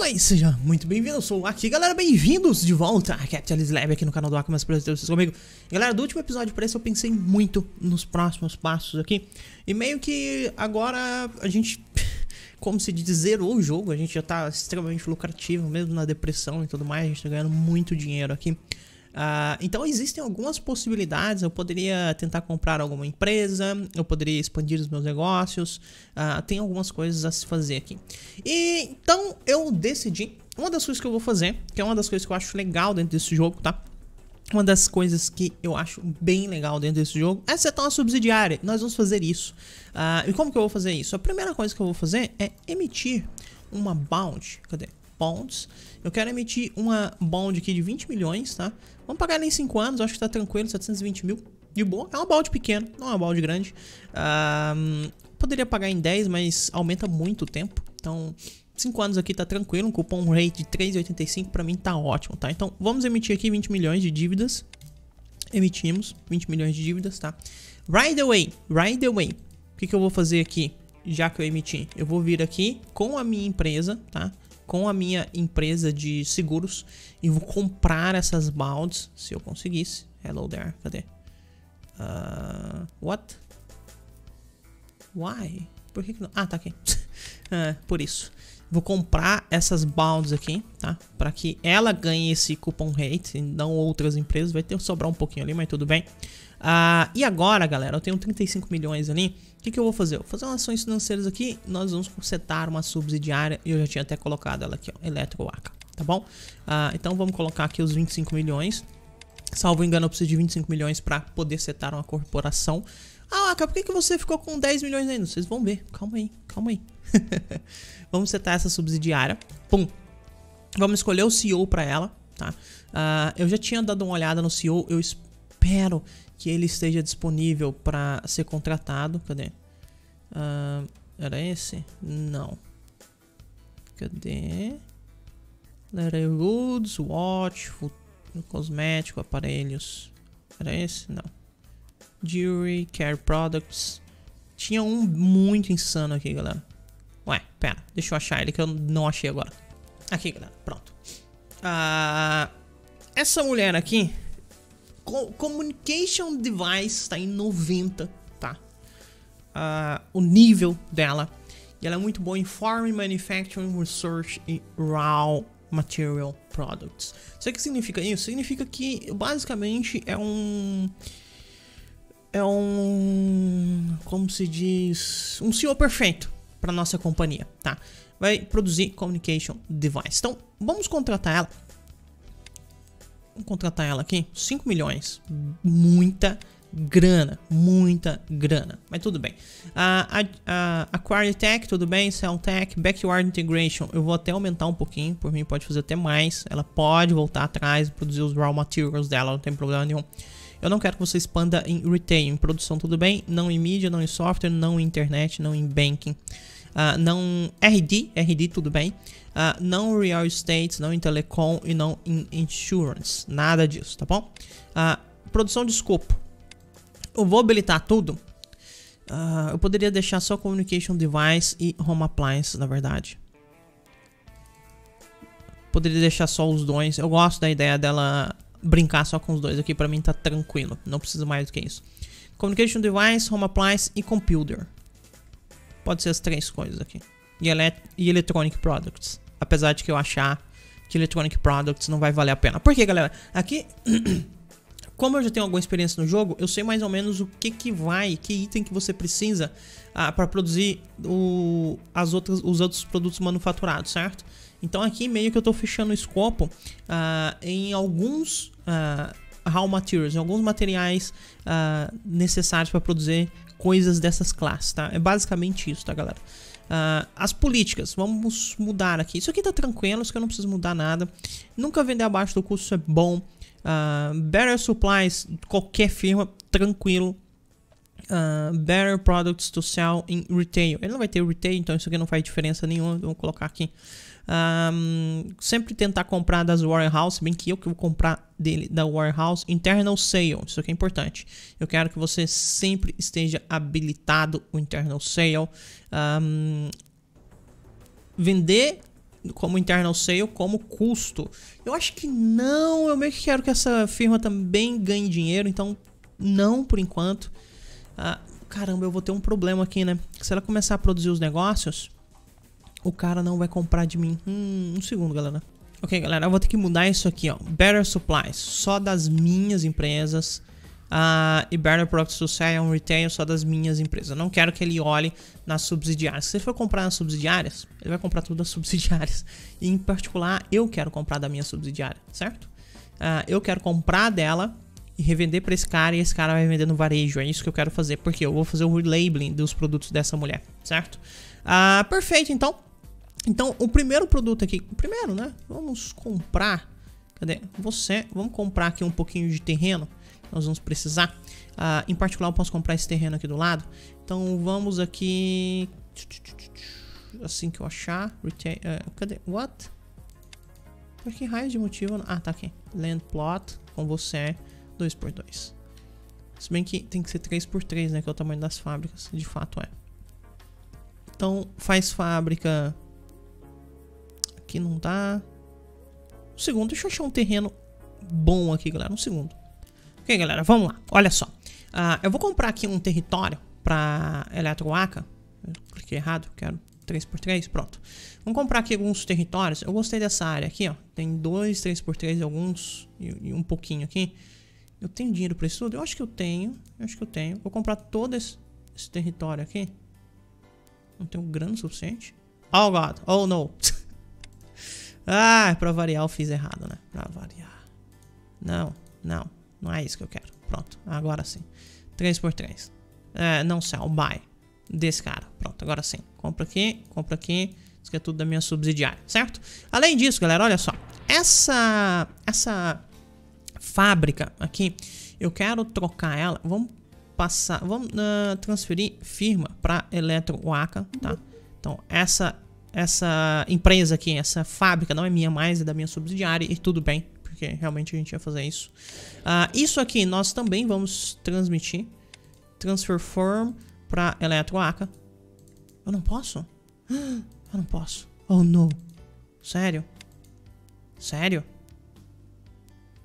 Fala aí, seja muito bem-vindo, eu sou aqui, galera, bem-vindos de volta a Capitalist Lab aqui no canal do Akamas para vocês comigo. Galera, do último episódio para esse eu pensei muito nos próximos passos aqui, e meio que agora a gente, como se diz, zerou o jogo, a gente já tá extremamente lucrativo, mesmo na depressão e tudo mais, a gente tá ganhando muito dinheiro aqui. Uh, então existem algumas possibilidades. Eu poderia tentar comprar alguma empresa, eu poderia expandir os meus negócios. Uh, tem algumas coisas a se fazer aqui. E então eu decidi. Uma das coisas que eu vou fazer, que é uma das coisas que eu acho legal dentro desse jogo, tá? Uma das coisas que eu acho bem legal dentro desse jogo é setar uma subsidiária. Nós vamos fazer isso. Uh, e como que eu vou fazer isso? A primeira coisa que eu vou fazer é emitir uma bound. Cadê? Bonds. Eu quero emitir uma bond aqui de 20 milhões, tá? Vamos pagar ela em 5 anos, acho que tá tranquilo, 720 mil. De boa, é uma balde pequena, não é uma balde grande. Um, poderia pagar em 10, mas aumenta muito o tempo. Então, 5 anos aqui tá tranquilo, um cupom rate de 3,85 para mim tá ótimo, tá? Então, vamos emitir aqui 20 milhões de dívidas. Emitimos 20 milhões de dívidas, tá? Right away, right away. O que, que eu vou fazer aqui, já que eu emiti? Eu vou vir aqui com a minha empresa, tá? Com a minha empresa de seguros e vou comprar essas baldes, se eu conseguisse. Hello there, cadê? Uh, what? Why? Por que, que não? Ah, tá aqui. é, por isso. Vou comprar essas baldes aqui, tá? Para que ela ganhe esse cupom rate e não outras empresas. Vai ter sobrar um pouquinho ali, mas tudo bem. Uh, e agora, galera, eu tenho 35 milhões ali. O que, que eu vou fazer? Eu vou fazer umas ações financeiras aqui. Nós vamos setar uma subsidiária. E eu já tinha até colocado ela aqui, ó. Eletroaca, tá bom? Uh, então vamos colocar aqui os 25 milhões. Salvo engano, eu preciso de 25 milhões para poder setar uma corporação. Ah, Aka, por que, que você ficou com 10 milhões ainda? Vocês vão ver. Calma aí, calma aí. vamos setar essa subsidiária. Pum. Vamos escolher o CEO para ela, tá? Uh, eu já tinha dado uma olhada no CEO. Eu espero que ele esteja disponível para ser contratado. Cadê? Uh, era esse? Não. Cadê? Letter Goods, Watch, cosmético, aparelhos. Era esse? Não. Jewelry, Care Products. Tinha um muito insano aqui, galera. Ué, pera. Deixa eu achar ele que eu não achei agora. Aqui, galera. Pronto. Ah, essa mulher aqui Communication Device está em 90, tá? Uh, o nível dela. E ela é muito boa em Farm Manufacturing Research e Raw Material Products. Sabe o que significa isso? Significa que basicamente é um. É um. Como se diz? Um CEO perfeito para nossa companhia, tá? Vai produzir Communication Device. Então, vamos contratar ela Vamos contratar ela aqui. 5 milhões. Muita grana. Muita grana. Mas tudo bem. A, a, a Aquaria Tech, tudo bem. Cell Tech. Backyard Integration. Eu vou até aumentar um pouquinho. Por mim, pode fazer até mais. Ela pode voltar atrás e produzir os raw materials dela. Não tem problema nenhum. Eu não quero que você expanda em retail, em produção, tudo bem. Não em mídia, não em software, não em internet, não em banking. Uh, não RD, RD tudo bem. Uh, não real estate, não em telecom e não em insurance. Nada disso, tá bom? Uh, produção de escopo. Eu vou habilitar tudo. eu poderia deixar só communication device e home appliance, na verdade. Poderia deixar só os dois. Eu gosto da ideia dela brincar só com os dois aqui. Pra mim tá tranquilo. Não preciso mais do que isso. Communication device, home appliance e computer. Pode ser as três coisas aqui. E, e Electronic Products. Apesar de que eu achar que Electronic Products não vai valer a pena. Por quê, galera? Aqui, como eu já tenho alguma experiência no jogo, eu sei mais ou menos o que que vai, que item que você precisa ah, para produzir o, as outras, os outros produtos manufaturados, certo? Então aqui meio que eu estou fechando o escopo ah, em alguns ah, raw materials, em alguns materiais ah, necessários para produzir coisas dessas classes, tá? É basicamente isso, tá, galera? Uh, as políticas, vamos mudar aqui. Isso aqui tá tranquilo, isso aqui eu não preciso mudar nada. Nunca vender abaixo do custo, é bom. Uh, better supplies, qualquer firma, tranquilo. Uh, better products to sell in retail. Ele não vai ter retail, então isso aqui não faz diferença nenhuma. Vamos colocar aqui. Um, sempre tentar comprar das warehouse, bem que eu que vou comprar dele da warehouse. Internal sale, isso aqui é importante. Eu quero que você sempre esteja habilitado o internal sale. Um, vender como internal sale, como custo. Eu acho que não, eu meio que quero que essa firma também ganhe dinheiro, então não por enquanto. Ah, caramba, eu vou ter um problema aqui, né? Se ela começar a produzir os negócios, o cara não vai comprar de mim. Hum, um segundo, galera. Ok, galera, eu vou ter que mudar isso aqui, ó. Better Supplies, só das minhas empresas. Uh, e Better Products to Sell on Retail, só das minhas empresas. Eu não quero que ele olhe nas subsidiárias. Se ele for comprar nas subsidiárias, ele vai comprar tudo das subsidiárias. E em particular, eu quero comprar da minha subsidiária, certo? Uh, eu quero comprar dela e revender para esse cara e esse cara vai vender no varejo. É isso que eu quero fazer, porque eu vou fazer o relabeling dos produtos dessa mulher, certo? Uh, perfeito, então. Então, o primeiro produto aqui, o primeiro, né? Vamos comprar. Cadê? Você, vamos comprar aqui um pouquinho de terreno. Nós vamos precisar. Uh, em particular, eu posso comprar esse terreno aqui do lado. Então, vamos aqui. Assim que eu achar. Retain, uh, cadê? What? Por que raio de motivo? Ah, tá aqui. Land plot com você 2x2. Se bem que tem que ser 3x3, né? Que é o tamanho das fábricas. De fato é. Então, faz fábrica Aqui não tá. Um segundo, deixa eu achar um terreno bom aqui, galera. Um segundo. Ok, galera, vamos lá. Olha só. Uh, eu vou comprar aqui um território para Eletroaca. Eu cliquei errado, quero 3x3, pronto. Vamos comprar aqui alguns territórios. Eu gostei dessa área aqui, ó. Tem dois 3x3 e alguns e, e, um pouquinho aqui. Eu tenho dinheiro para isso tudo? Eu acho que eu tenho. Eu acho que eu tenho. Vou comprar todo esse, esse território aqui. Não tenho grana suficiente. Oh, God. Oh, no. Ah, pra variar eu fiz errado, né? Pra variar. Não, não. Não é isso que eu quero. Pronto, agora sim. 3x3. É, não sell, buy. Desse cara. Pronto, agora sim. Compra aqui, compra aqui. Isso aqui é tudo da minha subsidiária, certo? Além disso, galera, olha só. Essa, essa fábrica aqui, eu quero trocar ela. Vamos passar, vamos uh, transferir firma para Eletroaca, tá? Então, essa essa empresa aqui, essa fábrica não é minha mais, é da minha subsidiária e tudo bem, porque realmente a gente ia fazer isso. Uh, isso aqui nós também vamos transmitir. Transfer form para Eletroaca. Eu não posso? Eu não posso. Oh, não. Sério? Sério?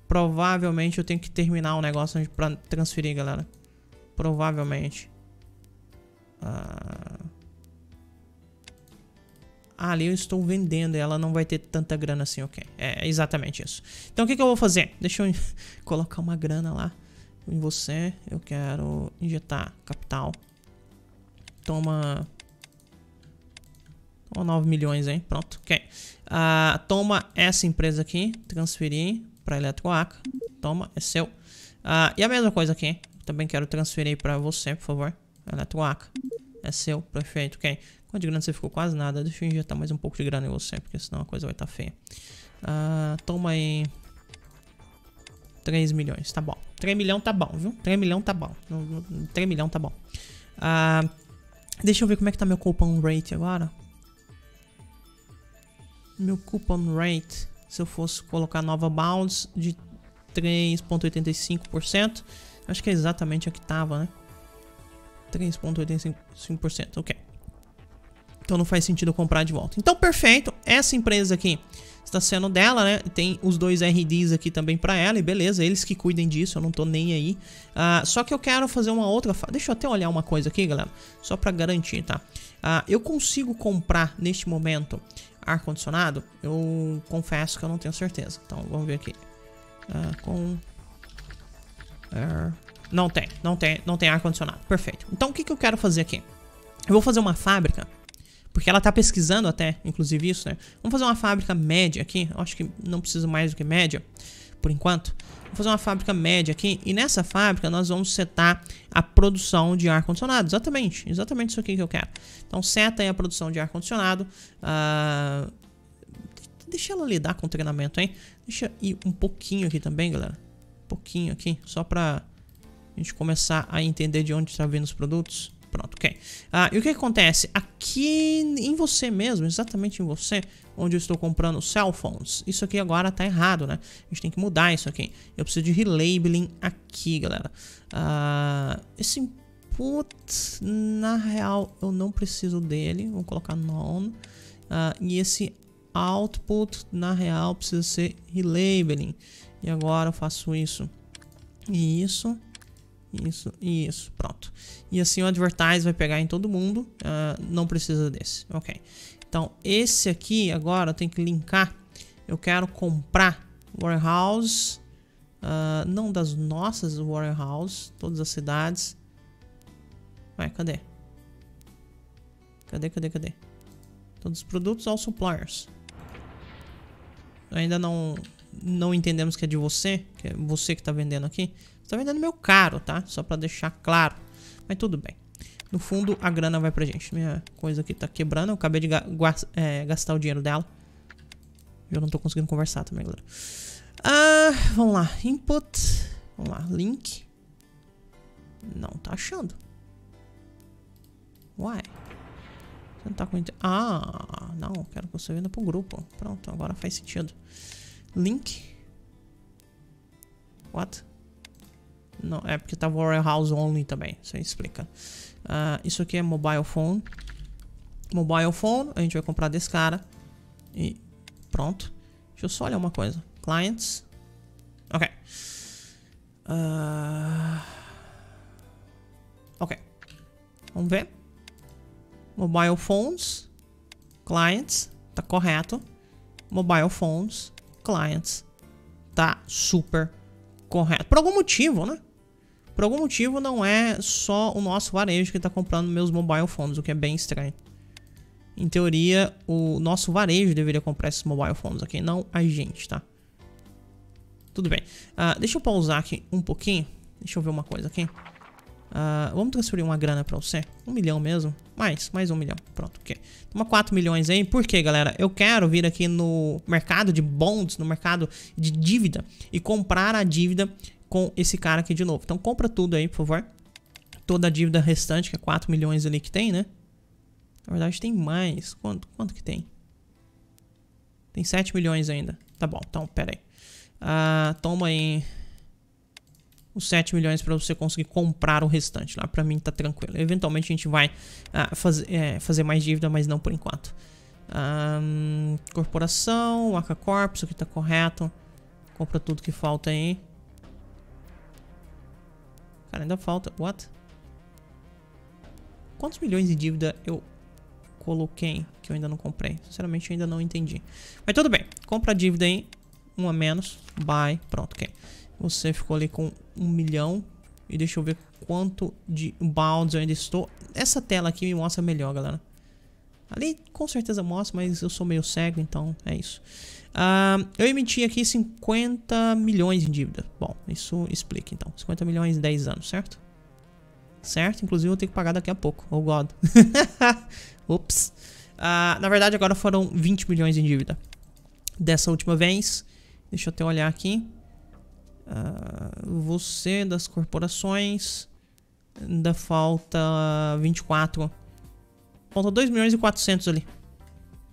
Provavelmente eu tenho que terminar o negócio para transferir, galera. Provavelmente. Uh... Ah, ali eu estou vendendo, ela não vai ter tanta grana assim, ok. É exatamente isso. Então o que, que eu vou fazer? Deixa eu colocar uma grana lá em você. Eu quero injetar capital. Toma... Toma 9 milhões, hein? Pronto, ok. Uh, toma essa empresa aqui, transferir para Eletroaca. Toma, é seu. Uh, e a mesma coisa aqui. Também quero transferir para você, por favor. Eletroaca. É seu, perfeito, ok. Quanto de grana você ficou? Quase nada. Deixa eu injetar mais um pouco de grana em você, porque senão a coisa vai estar tá feia. Uh, toma aí... 3 milhões, tá bom. 3 milhões tá bom, viu? 3 milhões tá bom. 3 milhões tá bom. Uh, deixa eu ver como é que tá meu coupon rate agora. Meu coupon rate, se eu fosse colocar nova bounce de 3.85%, acho que é exatamente a que tava, né? 3.85%, ok. Então não faz sentido comprar de volta. Então, perfeito. Essa empresa aqui está sendo dela, né? Tem os dois RDs aqui também para ela, e beleza, eles que cuidem disso, eu não tô nem aí. Uh, só que eu quero fazer uma outra. Deixa eu até olhar uma coisa aqui, galera, só para garantir, tá? Uh, eu consigo comprar neste momento ar-condicionado? Eu confesso que eu não tenho certeza. Então vamos ver aqui. Uh, com. Air... Não tem, não tem, não tem ar-condicionado. Perfeito. Então o que, que eu quero fazer aqui? Eu vou fazer uma fábrica porque ela tá pesquisando até, inclusive isso, né? Vamos fazer uma fábrica média aqui. Eu acho que não precisa mais do que média, por enquanto. Vamos fazer uma fábrica média aqui. E nessa fábrica nós vamos setar a produção de ar-condicionado. Exatamente, exatamente isso aqui que eu quero. Então seta aí a produção de ar-condicionado. Uh, deixa ela lidar com o treinamento, hein? Deixa ir um pouquinho aqui também, galera. Um pouquinho aqui, só pra a gente começar a entender de onde está vindo os produtos. Pronto, ok. Ah, e o que acontece? Aqui em você mesmo, exatamente em você, onde eu estou comprando cell phones, isso aqui agora tá errado, né? A gente tem que mudar isso aqui. Eu preciso de relabeling aqui, galera. Ah, esse input, na real, eu não preciso dele. Vou colocar none. Ah, e esse output, na real, precisa ser relabeling. E agora eu faço isso. E isso. Isso isso. Pronto. E assim o advertise vai pegar em todo mundo. Uh, não precisa desse. Ok. Então, esse aqui agora eu tenho que linkar. Eu quero comprar warehouse. Uh, não das nossas warehouse. Todas as cidades. Vai, cadê? Cadê, cadê, cadê? Todos os produtos aos suppliers. Ainda não não entendemos que é de você, que é você que está vendendo aqui. Está vendendo meu caro, tá? Só para deixar claro. Mas tudo bem. No fundo, a grana vai pra gente. Minha coisa aqui tá quebrando. Eu acabei de ga é, gastar o dinheiro dela. Eu não tô conseguindo conversar também, galera. Ah, vamos lá. Input. Vamos lá. Link. Não tá achando. Uai. Você não tá com... Ah, não. Quero que você venda pro grupo. Pronto, agora faz sentido. Link. What? Não, é porque tá Warehouse Only também. Isso aí explica. Uh, isso aqui é Mobile Phone. Mobile Phone, a gente vai comprar desse cara. E pronto. Deixa eu só olhar uma coisa. Clients. Ok. Uh... Ok. Vamos ver. Mobile Phones. Clients. Tá correto. Mobile Phones. Clients. Tá super correto. Por algum motivo, né? Por algum motivo não é só o nosso varejo que está comprando meus mobile phones, o que é bem estranho. Em teoria, o nosso varejo deveria comprar esses mobile phones aqui, não a gente, tá? Tudo bem. Uh, deixa eu pausar aqui um pouquinho. Deixa eu ver uma coisa aqui. Uh, vamos transferir uma grana para você? Um milhão mesmo? Mais, mais um milhão. Pronto, ok. Toma 4 milhões aí. Por quê, galera? Eu quero vir aqui no mercado de bonds, no mercado de dívida e comprar a dívida com esse cara aqui de novo. Então compra tudo aí, por favor. Toda a dívida restante, que é 4 milhões ali que tem, né? Na verdade tem mais. Quanto, quanto que tem? Tem 7 milhões ainda. Tá bom, então pera aí. Uh, toma aí os 7 milhões para você conseguir comprar o restante lá. Para mim tá tranquilo. Eventualmente a gente vai uh, faz, é, fazer mais dívida, mas não por enquanto. Corporação, Aka Corp, isso aqui tá correto. Compra tudo que falta aí. Cara, ainda falta. What? Quantos milhões de dívida eu coloquei que eu ainda não comprei? Sinceramente, eu ainda não entendi. Mas tudo bem. Compra a dívida aí. Um a menos. Buy. Pronto, ok. Você ficou ali com um milhão. E deixa eu ver quanto de bounds eu ainda estou. Essa tela aqui me mostra melhor, galera. Ali com certeza mostra, mas eu sou meio cego, então é isso. Uh, eu emiti aqui 50 milhões em dívida. Bom, isso explica então. 50 milhões em 10 anos, certo? Certo? Inclusive eu vou ter que pagar daqui a pouco. Oh God. Ups. Uh, na verdade agora foram 20 milhões em dívida. Dessa última vez. Deixa eu até olhar aqui. Uh, você das corporações. Ainda falta 24. Falta 2 milhões e 400 ali.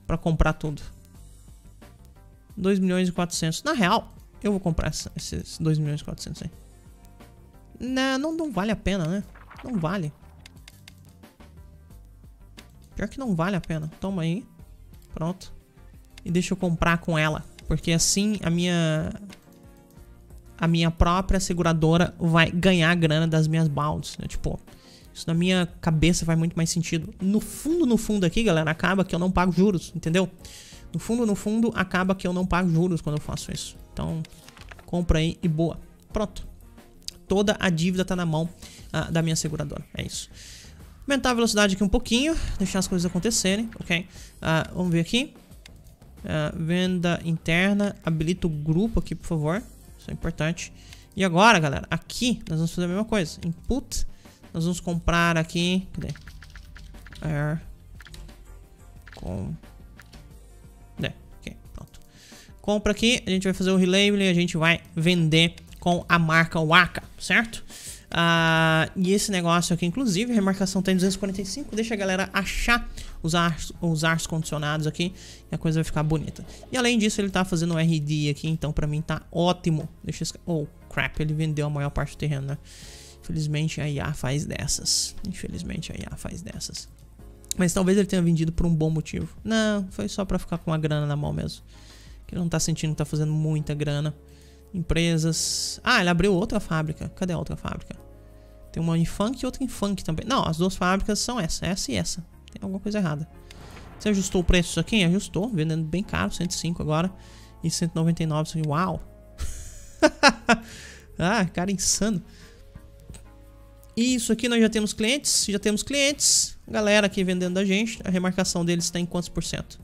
Pra comprar tudo. 2 milhões e 400. Na real, eu vou comprar esses 2 milhões e 400 aí. Não, não, não vale a pena, né? Não vale. Pior que não vale a pena. Toma aí. Pronto. E deixa eu comprar com ela. Porque assim a minha... A minha própria seguradora vai ganhar grana das minhas bounds. Né? Tipo, isso na minha cabeça faz muito mais sentido. No fundo, no fundo aqui, galera, acaba que eu não pago juros, entendeu? No fundo, no fundo, acaba que eu não pago juros quando eu faço isso. Então, compra aí e boa. Pronto. Toda a dívida tá na mão uh, da minha seguradora. É isso. Aumentar a velocidade aqui um pouquinho. Deixar as coisas acontecerem, ok? Uh, vamos ver aqui. Uh, venda interna. Habilita o grupo aqui, por favor. Isso é importante. E agora, galera, aqui nós vamos fazer a mesma coisa. Input. Nós vamos comprar aqui. Cadê? Air. Com compra aqui, a gente vai fazer o relabeling, a gente vai vender com a marca Waka, certo? Uh, e esse negócio aqui, inclusive, a remarcação tá em 245, deixa a galera achar os ars, os ars condicionados aqui e a coisa vai ficar bonita. E além disso, ele tá fazendo RD aqui, então pra mim tá ótimo. Deixa esse... Oh, crap, ele vendeu a maior parte do terreno, né? Infelizmente a IA faz dessas. Infelizmente a IA faz dessas. Mas talvez ele tenha vendido por um bom motivo. Não, foi só pra ficar com a grana na mão mesmo. Ele não tá sentindo que tá fazendo muita grana. Empresas. Ah, ele abriu outra fábrica. Cadê a outra fábrica? Tem uma em funk e outra em funk também. Não, as duas fábricas são essa, essa e essa. Tem alguma coisa errada. Você ajustou o preço aqui? Ajustou, vendendo bem caro, 105 agora. E 199, isso aqui. Uau! ah, cara insano. Isso aqui nós já temos clientes, já temos clientes. Galera aqui vendendo da gente. A remarcação deles está em quantos por cento?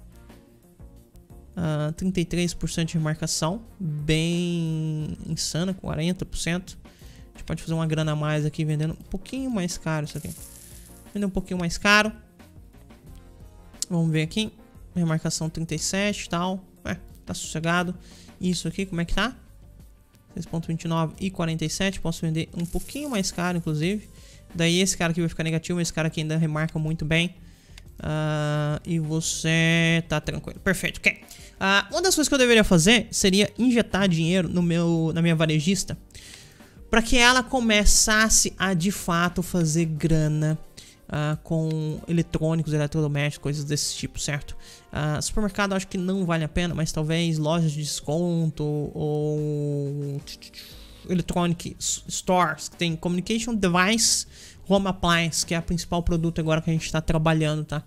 Uh, 33% de remarcação. Bem insana, 40%. A gente pode fazer uma grana a mais aqui vendendo um pouquinho mais caro isso aqui. Vender um pouquinho mais caro. Vamos ver aqui. Remarcação 37 e tal. É, tá sossegado. Isso aqui, como é que tá? 6.29 e 47. Posso vender um pouquinho mais caro, inclusive. Daí esse cara aqui vai ficar negativo. Esse cara aqui ainda remarca muito bem. Uh, e você tá tranquilo. Perfeito, ok. Uh, uma das coisas que eu deveria fazer seria injetar dinheiro no meu, na minha varejista. para que ela começasse a de fato fazer grana uh, com eletrônicos, eletrodomésticos, coisas desse tipo, certo? Uh, supermercado acho que não vale a pena, mas talvez lojas de desconto ou electronic stores que tem communication device, home appliance, que é o principal produto agora que a gente está trabalhando, tá?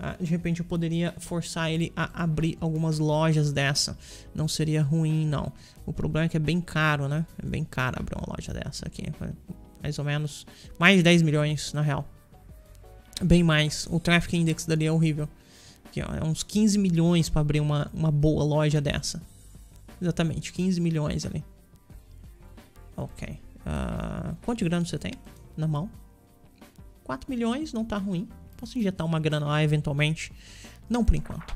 Uh, de repente eu poderia forçar ele a abrir algumas lojas dessa. Não seria ruim, não. O problema é que é bem caro, né? É bem caro abrir uma loja dessa aqui. Mais ou menos mais de 10 milhões, na real. Bem mais. O traffic index dali é horrível. Aqui, ó, é uns 15 milhões para abrir uma, uma boa loja dessa. Exatamente, 15 milhões ali. Ok. Uh, quanto de grana você tem na mão? 4 milhões, não tá ruim. Posso injetar uma grana lá eventualmente. Não por enquanto.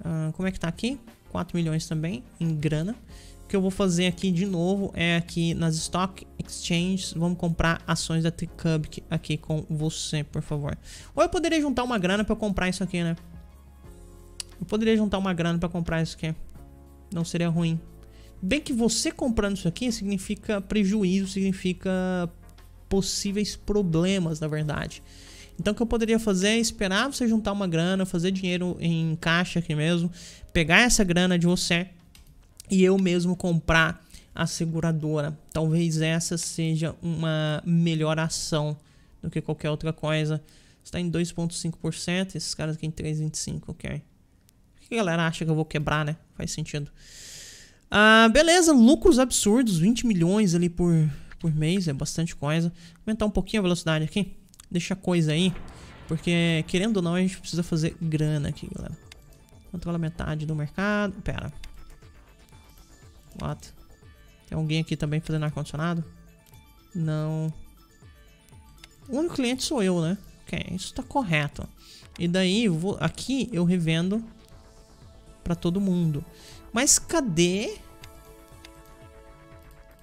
Uh, como é que tá aqui? 4 milhões também em grana. O que eu vou fazer aqui de novo é aqui nas Stock Exchanges, vamos comprar ações da Tricub aqui com você, por favor. Ou eu poderia juntar uma grana para comprar isso aqui, né? Eu poderia juntar uma grana para comprar isso aqui. Não seria ruim. Bem que você comprando isso aqui significa prejuízo, significa possíveis problemas, na verdade. Então o que eu poderia fazer é esperar você juntar uma grana, fazer dinheiro em caixa aqui mesmo, pegar essa grana de você e eu mesmo comprar a seguradora. Talvez essa seja uma melhor ação do que qualquer outra coisa. Está em 2.5%, esses caras aqui em 3.25, ok. Por que a galera acha que eu vou quebrar, né? Faz sentido. Ah, beleza, lucros absurdos, 20 milhões ali por, por mês, é bastante coisa. Vou aumentar um pouquinho a velocidade aqui. Deixa coisa aí, porque querendo ou não a gente precisa fazer grana aqui, galera. Controla metade do mercado. Pera, What? Tem alguém aqui também fazendo ar-condicionado? Não. O único cliente sou eu, né? Ok, isso tá correto. E daí, vou, aqui eu revendo pra todo mundo. Mas cadê...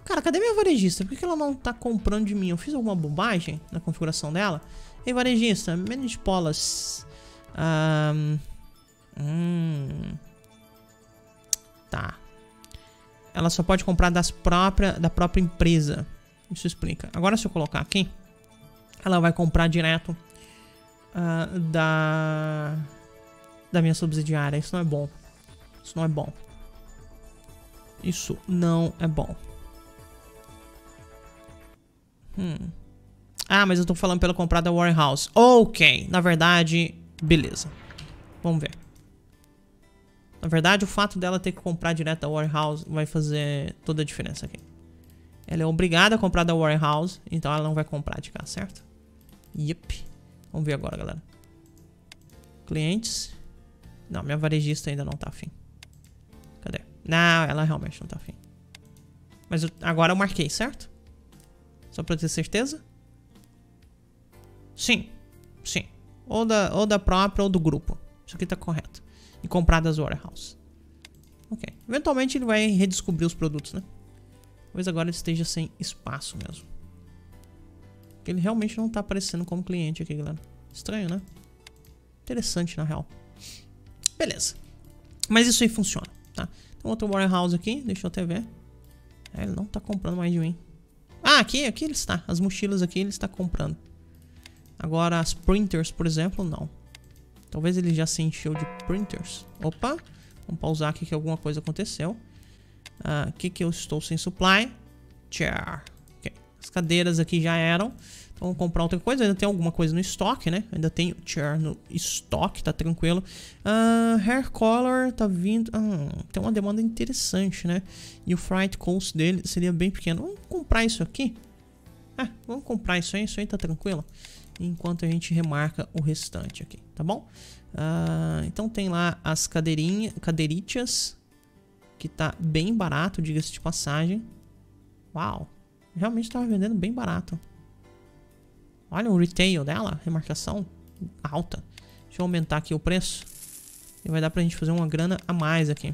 Cara, cadê minha varejista? Por que ela não tá comprando de mim? Eu fiz alguma bobagem na configuração dela? Ei, varejista, policy. Um, hum, tá ela só pode comprar das própria, da própria empresa. Isso explica. Agora, se eu colocar aqui, ela vai comprar direto uh, da, da minha subsidiária. Isso não é bom. Isso não é bom. Isso não é bom. Hum. Ah, mas eu tô falando pela comprar da Warehouse. Ok, na verdade, beleza. Vamos ver. Na verdade, o fato dela ter que comprar direto da Warehouse vai fazer toda a diferença aqui. Ela é obrigada a comprar da Warehouse, então ela não vai comprar de cá, certo? Yep. Vamos ver agora, galera. Clientes. Não, minha varejista ainda não tá afim. Cadê? Não, ela realmente não tá afim. Mas eu, agora eu marquei, certo? Só pra ter certeza? Sim. Sim. Ou da, ou da própria ou do grupo. Isso aqui tá correto e comprar das Warehouse. Ok. Eventualmente ele vai redescobrir os produtos, né? Talvez agora ele esteja sem espaço mesmo. Porque ele realmente não tá aparecendo como cliente aqui, galera. Estranho, né? Interessante, na real. Beleza. Mas isso aí funciona, tá? Tem outro warehouse aqui, deixa eu até ver. É, ele não tá comprando mais de mim. Ah, aqui, aqui ele está. As mochilas aqui ele está comprando. Agora as printers, por exemplo, não. Talvez ele já se encheu de printers. Opa, vamos pausar aqui que alguma coisa aconteceu. Ah, aqui que eu estou sem supply. Chair. Okay. As cadeiras aqui já eram. Vamos comprar outra coisa. Ainda tem alguma coisa no estoque, né? Ainda tem chair no estoque, tá tranquilo. Uh, hair color tá vindo... Ah, tem uma demanda interessante, né? E o freight cost dele seria bem pequeno. Vamos comprar isso aqui? É, vamos comprar isso aí. Isso aí tá tranquilo. Enquanto a gente remarca o restante aqui, tá bom? Uh, então tem lá as cadeirinhas, cadeiritas. Que tá bem barato, diga-se de passagem. Uau, realmente estava vendendo bem barato. Olha o retail dela, remarcação alta. Deixa eu aumentar aqui o preço. E vai dar pra gente fazer uma grana a mais aqui.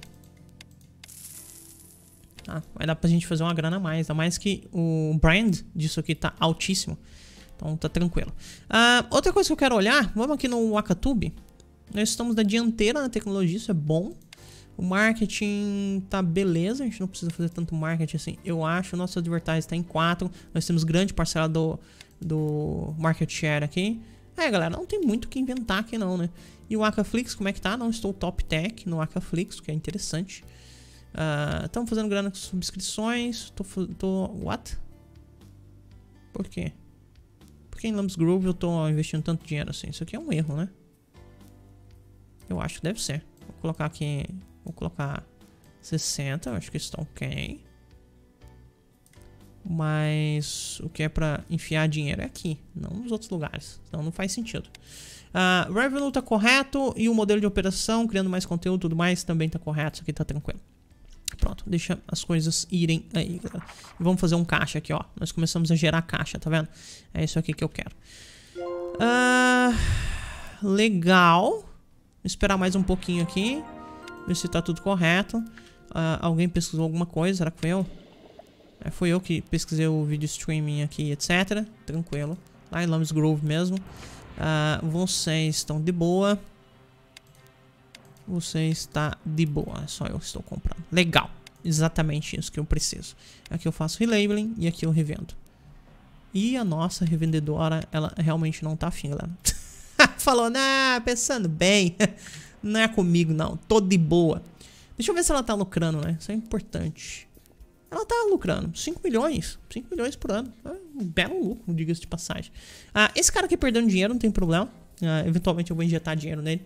Ah, vai dar pra gente fazer uma grana a mais. Ainda mais que o brand disso aqui tá altíssimo. Então tá tranquilo. Uh, outra coisa que eu quero olhar, vamos aqui no Wakatube. Nós estamos na dianteira na tecnologia, isso é bom. O marketing tá beleza, a gente não precisa fazer tanto marketing assim. Eu acho, o nosso advertising está em 4. Nós temos grande parcela do, do market share aqui. É, galera, não tem muito o que inventar aqui não, né? E o Akaflix, como é que tá? Não estou top tech no Akaflix, que é interessante. Estamos uh, fazendo grana com subscrições. Tô, tô... What? Por quê? Porque em Lambs Groove eu tô investindo tanto dinheiro assim? Isso aqui é um erro, né? Eu acho que deve ser. Vou colocar aqui Vou colocar 60, acho que está ok. Mas o que é para enfiar dinheiro é aqui, não nos outros lugares. Então não faz sentido. Uh, revenue tá correto e o modelo de operação, criando mais conteúdo e tudo mais, também tá correto. Isso aqui tá tranquilo. Pronto, deixa as coisas irem aí. Vamos fazer um caixa aqui, ó. Nós começamos a gerar caixa, tá vendo? É isso aqui que eu quero. Uh, legal. Vou esperar mais um pouquinho aqui ver se tá tudo correto. Uh, alguém pesquisou alguma coisa, será que foi eu? É, foi eu que pesquisei o vídeo streaming aqui, etc. Tranquilo. Lá em Lambs Grove mesmo. Uh, você estão de boa. Você está de boa. É só eu estou comprando. Legal. Exatamente isso que eu preciso. Aqui eu faço relabeling e aqui eu revendo. E a nossa revendedora, ela realmente não tá afim, galera. Falou, nah, pensando bem. Não é comigo, não. Tô de boa. Deixa eu ver se ela tá lucrando, né? Isso é importante. Ela tá lucrando. 5 milhões. 5 milhões por ano. É um belo lucro, diga-se de passagem. Ah, esse cara aqui perdendo dinheiro não tem problema. Ah, eventualmente eu vou injetar dinheiro nele.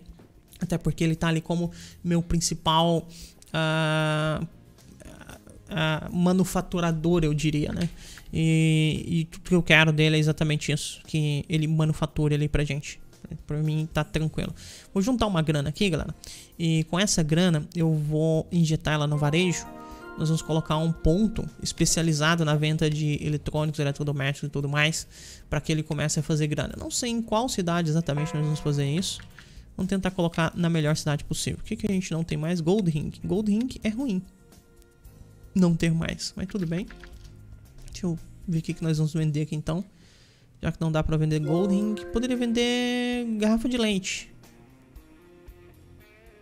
Até porque ele tá ali como meu principal ah, ah, manufaturador, eu diria, né? E, e tudo que eu quero dele é exatamente isso. Que ele manufature ali pra gente. Pra mim tá tranquilo. Vou juntar uma grana aqui, galera. E com essa grana eu vou injetar ela no varejo. Nós vamos colocar um ponto especializado na venda de eletrônicos, eletrodomésticos e tudo mais. para que ele comece a fazer grana. Não sei em qual cidade exatamente nós vamos fazer isso. Vamos tentar colocar na melhor cidade possível. O que, que a gente não tem mais? Gold Ring. Gold Ring é ruim. Não ter mais. Mas tudo bem. Deixa eu ver o que, que nós vamos vender aqui então. Já que não dá pra vender Gold Ring, poderia vender garrafa de lente.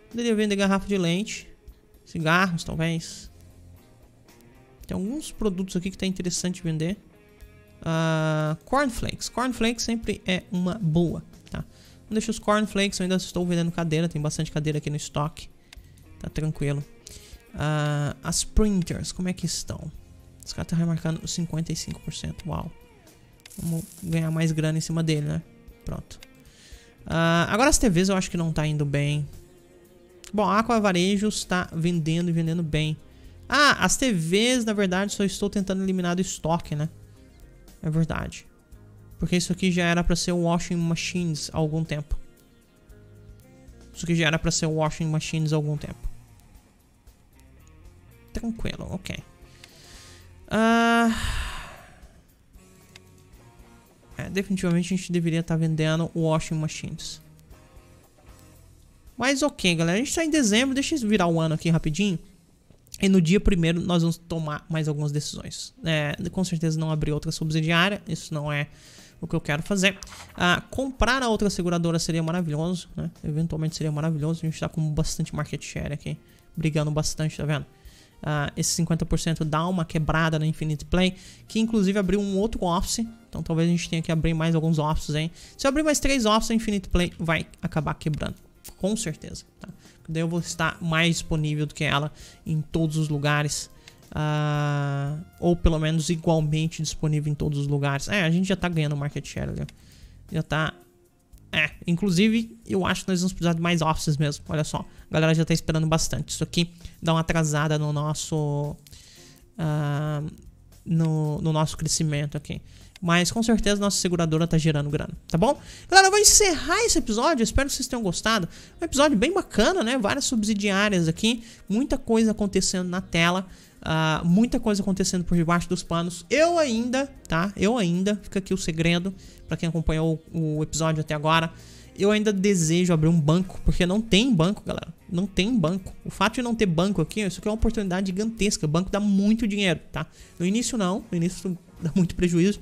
Poderia vender garrafa de lente. Cigarros, talvez. Tem alguns produtos aqui que tá interessante vender. Uh, cornflakes. Cornflakes sempre é uma boa, tá? Não deixa os cornflakes, eu ainda estou vendendo cadeira. Tem bastante cadeira aqui no estoque. Tá tranquilo. Uh, as printers, como é que estão? Os caras estão remarcando 55%. Uau. Vamos ganhar mais grana em cima dele, né? Pronto. Uh, agora as TVs eu acho que não tá indo bem. Bom, a Aqua Varejos está vendendo e vendendo bem. Ah, as TVs, na verdade, só estou tentando eliminar do estoque, né? É verdade. Porque isso aqui já era para ser washing machines há algum tempo. Isso aqui já era para ser washing machines há algum tempo. Tranquilo, ok. Ah... É, definitivamente a gente deveria estar tá vendendo washing machines. Mas ok, galera. A gente está em dezembro. Deixa eu virar o ano aqui rapidinho. E no dia primeiro nós vamos tomar mais algumas decisões. É, com certeza não abrir outra subsidiária. Isso não é o que eu quero fazer. Ah, comprar a outra seguradora seria maravilhoso. Né? Eventualmente seria maravilhoso. A gente está com bastante market share aqui. Brigando bastante, tá vendo? uh, esse 50% dá uma quebrada na Infinite Play, que inclusive abriu um outro office. Então talvez a gente tenha que abrir mais alguns offices, hein? Se eu abrir mais três offices, a Infinite Play vai acabar quebrando. Com certeza, tá? Daí eu vou estar mais disponível do que ela em todos os lugares. Uh, ou pelo menos igualmente disponível em todos os lugares. É, a gente já tá ganhando market share ali. Já tá. É, inclusive eu acho que nós vamos precisar de mais offices mesmo. Olha só, a galera já tá esperando bastante. Isso aqui dá uma atrasada no nosso. Uh, no, no nosso crescimento aqui. Mas com certeza nossa seguradora tá gerando grana, tá bom? Galera, eu vou encerrar esse episódio. Espero que vocês tenham gostado. Um episódio bem bacana, né? Várias subsidiárias aqui. Muita coisa acontecendo na tela. Uh, muita coisa acontecendo por debaixo dos panos. Eu ainda, tá? Eu ainda, fica aqui o segredo para quem acompanhou o, episódio até agora. Eu ainda desejo abrir um banco, porque não tem banco, galera. Não tem banco. O fato de não ter banco aqui, isso aqui é uma oportunidade gigantesca. O banco dá muito dinheiro, tá? No início não, no início dá muito prejuízo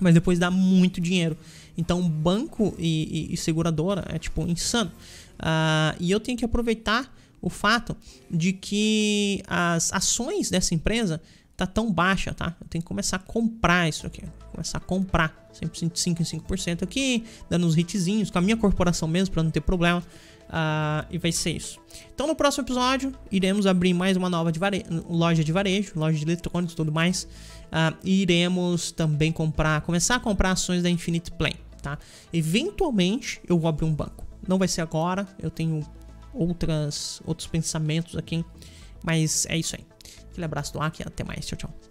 mas depois dá muito dinheiro. Então, banco e, e, e seguradora é tipo insano. Uh, e eu tenho que aproveitar o fato de que as ações dessa empresa tá tão baixa, tá? Eu tenho que começar a comprar isso aqui. Começar a comprar. Sempre 5 em 5% aqui, dando uns hitzinhos com a minha corporação mesmo, para não ter problema. Uh, e vai ser isso. Então no próximo episódio iremos abrir mais uma nova de loja de varejo, loja de eletrônicos e tudo mais. Uh, iremos também comprar, começar a comprar ações da Infinite Play, tá? Eventualmente eu vou abrir um banco. Não vai ser agora, eu tenho outras, outros pensamentos aqui, mas é isso aí. Aquele abraço do Aki, até mais, tchau, tchau.